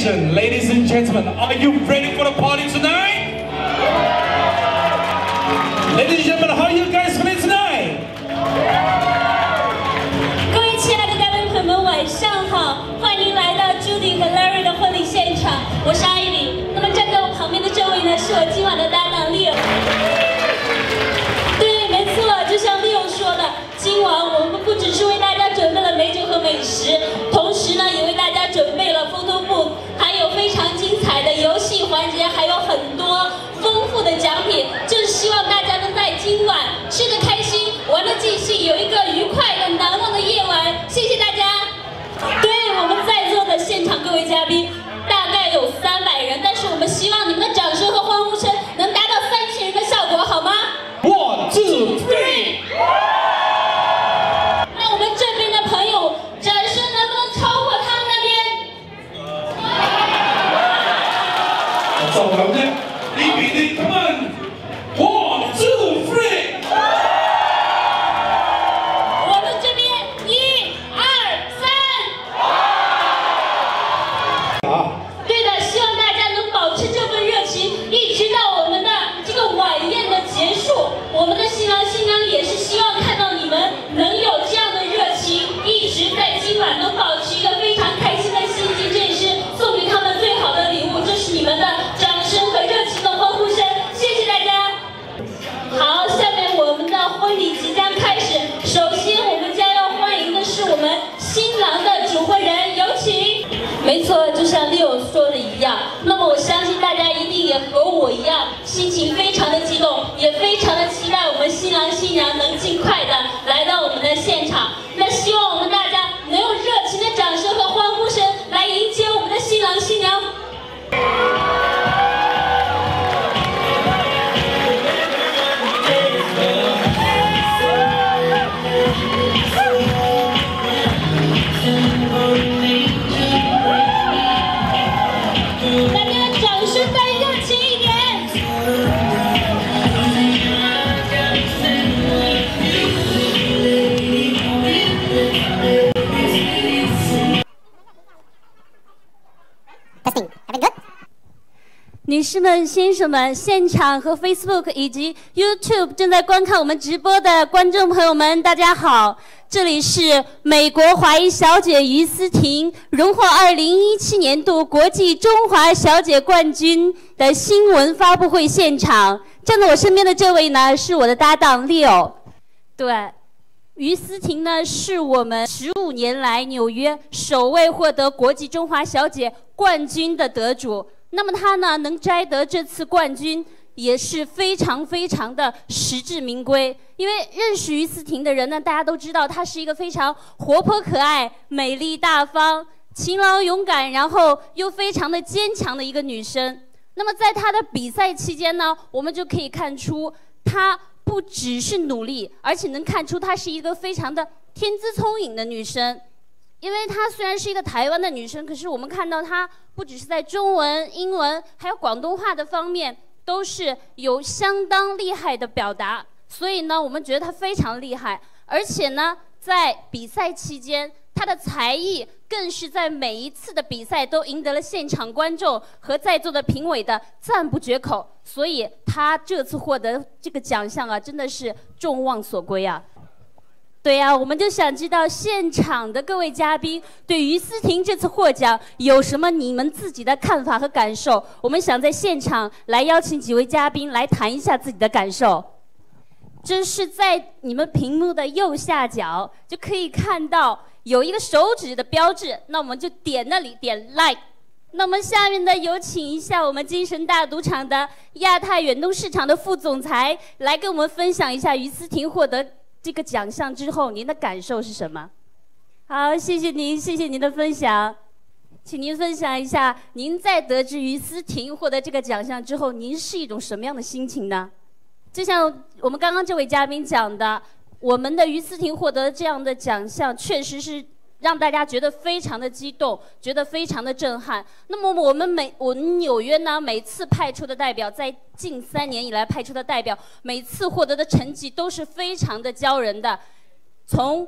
nation, ladies and gentlemen, are you ready for the party tonight? Ladies and gentlemen, how are you guys feeling tonight? 各位亲爱的嘉宾朋友们，晚上好！欢迎来到 Judy 和 Larry 的婚礼现场，我是艾莉。那么站在我旁边的这位呢，是我今晚的搭档 Leo。对，没错，就像 Leo 说的，今晚我们不只是为大家准备了美酒和美食，同时呢，也为大家准备了 photo booth，的游戏环节，还有很多丰富的奖品，就是希望大家能在今晚吃得开心，玩得尽兴，有一个愉快走了呢，你比你 come on. One, two, three. 我们这边一二三。好，样，那么我相信大家一定也和我一样，心情非常的激动，也非常的期待我们新郎新娘能尽快女士们、先生们，现场和 Facebook 以及 YouTube 正在观看我们直播的观众朋友们，大家好！这里是美国华裔小姐于思婷荣获2017年度国际中华小姐冠军的新闻发布会现场。站在我身边的这位呢，是我的搭档 Leo。对，于思婷呢，是我们十五年来纽约首位获得国际中华小姐冠军的得主。那么她呢，能摘得这次冠军，也是非常非常的实至名归。因为认识于思婷的人呢，大家都知道她是一个非常活泼可爱、美丽大方、勤劳勇敢，然后又非常的坚强的一个女生。那么在她的比赛期间呢，我们就可以看出她不只是努力，而且能看出她是一个非常的天资聪颖的女生。因为她虽然是一个台湾的女生，可是我们看到她不只是在中文、英文，还有广东话的方面，都是有相当厉害的表达。所以呢，我们觉得她非常厉害，而且呢，在比赛期间，她的才艺更是在每一次的比赛都赢得了现场观众和在座的评委的赞不绝口。所以她这次获得这个奖项啊，真的是众望所归啊！对呀、我们就想知道现场的各位嘉宾对于思婷这次获奖有什么你们自己的看法和感受？我们想在现场来邀请几位嘉宾来谈一下自己的感受。这是在你们屏幕的右下角就可以看到有一个手指的标志，那我们就点那里点 like。那我们下面呢，有请一下我们精神大赌场的亚太远东市场的副总裁来跟我们分享一下于思婷获得这个奖项之后您的感受是什么？好，谢谢您，谢谢您的分享。请您分享一下，您在得知于思婷获得这个奖项之后，您是一种什么样的心情呢？就像我们刚刚这位嘉宾讲的，我们的于思婷获得这样的奖项，确实是让大家觉得非常的激动，觉得非常的震撼。那么我们每我们纽约呢，每次派出的代表，在近三年以来派出的代表，每次获得的成绩都是非常的骄人的，从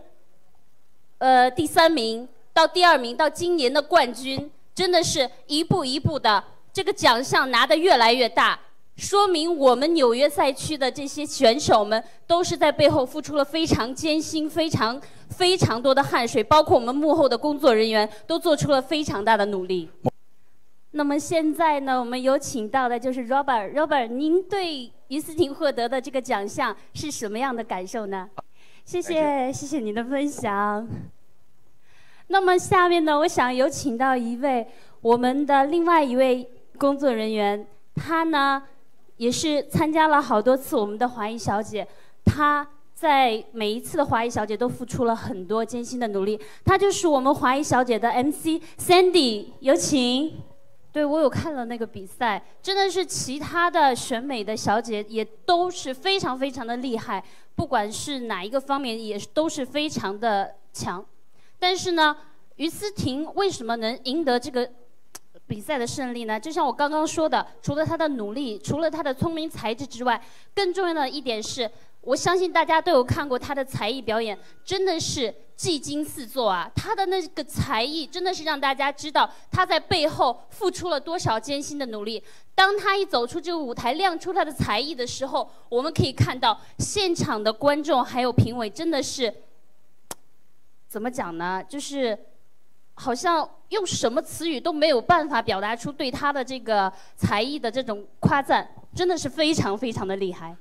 呃第三名到第二名到今年的冠军，真的是一步一步的，这个奖项拿得越来越大，说明我们纽约赛区的这些选手们都是在背后付出了非常艰辛、非常非常多的汗水，包括我们幕后的工作人员都做出了非常大的努力。那么现在呢，我们有请到的就是 Robert。Robert，您对于思婷获得的这个奖项是什么样的感受呢？谢谢，谢谢您的分享。那么下面呢，我想有请到一位我们的另外一位工作人员，他呢也是参加了好多次我们的华裔小姐，她在每一次的华裔小姐都付出了很多艰辛的努力，她就是我们华裔小姐的 MC Sandy，有请。对我有看了那个比赛，真的是其他的选美的小姐也都是非常非常的厉害，不管是哪一个方面也都是非常的强。但是呢，于思婷为什么能赢得这个比赛的胜利呢？就像我刚刚说的，除了他的努力，除了他的聪明才智之外，更重要的一点是，我相信大家都有看过他的才艺表演，真的是技惊四座啊！他的那个才艺真的是让大家知道他在背后付出了多少艰辛的努力。当他一走出这个舞台，亮出他的才艺的时候，我们可以看到现场的观众还有评委真的是。怎么讲呢？就是好像用什么词语都没有办法表达出对他的这个才艺的这种夸赞，真的是非常非常的厉害。